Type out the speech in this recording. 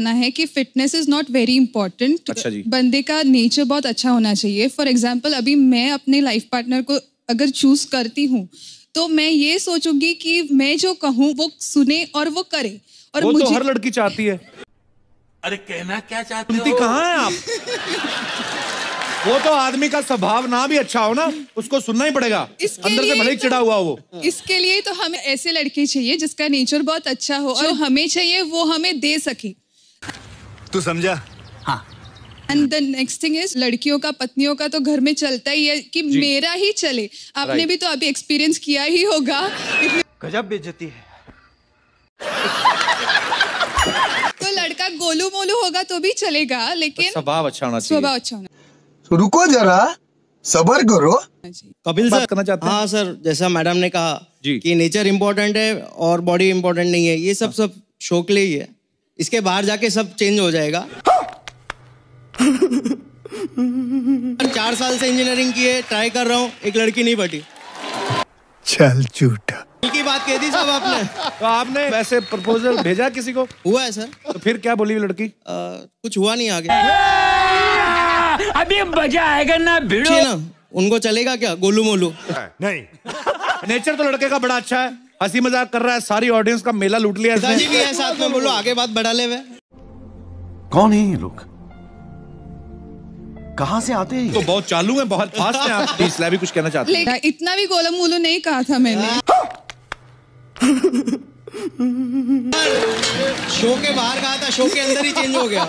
ना है कि fitness is not very important अच्छा बंदे का नेचर बहुत अच्छा होना चाहिए। फॉर एग्ज़ाम्पल अभी मैं अपने लाइफ पार्टनर को अगर चूज़ करती हूँ तो मैं ये सोचूँगी कि मैं जो कहूँ वो सुने और वो करे। और वो मुझे... तो हर लड़की चाहती है। अरे कहना क्या चाहते हो? कहाँ है आप? वो तो आदमी का स्वभाव ना भी अच्छा हो ना उसको सुनना ही पड़ेगा। इसके अंदर से भले ही तो- चिड़ा हुआ हो इसके लिए तो हमें ऐसे लड़के चाहिए जिसका नेचर बहुत अच्छा हो और हमें चाहिए वो हमें दे सके। तू समझा? हाँ। And the next thing is लड़कियों का पत्नियों का तो घर में चलता ही है कि मेरा ही चले। आपने Right. भी तो अभी एक्सपीरियंस किया ही होगा। गजब बेइज्जती है। तो लड़का गोलू मोलू होगा तो भी चलेगा लेकिन स्वभाव अच्छा होना चाहिए। स्वभाव अच्छा होना तो रुको जरा सबर करो। कपिल सर करना चाहते हैं? हाँ सर जैसा मैडम ने कहा जी। कि नेचर इम्पोर्टेंट है और बॉडी इम्पोर्टेंट नहीं है। ये सब सब शो के लिए ही है। इसके बाहर जाके सब चेंज हो जाएगा। चार साल से इंजीनियरिंग की है ट्राई कर रहा हूँ एक लड़की नहीं बटी। चल झूठा। की बात कह दी सब आपने। तो आपने वैसे प्रपोजल भेजा किसी को? हुआ है सर तो फिर क्या बोली लड़की? अ, कुछ हुआ नहीं आगे। अभी मज़ा आएगा ना भिड़ो। ना? उनको चलेगा क्या? गोलू मोलू नहीं। नेचर तो लड़के का बड़ा अच्छा है। हँसी मज़ाक कर रहा है सारी ऑडियंस का मेला लूट लिया इसने। पिताजी भी है साथ में बोलो आगे बात बढ़ा ले वे। कौन है ये लोग? कहाँ से आते हैं तो बहुत चालू है बहुत फास्ट है आप। प्लीज़ भी कुछ कहना चाहते हैं। इतना भी गोलम मोलू नहीं कहा था मैंने। शो के बाहर कहा था शो के अंदर ही चेंज हो गया।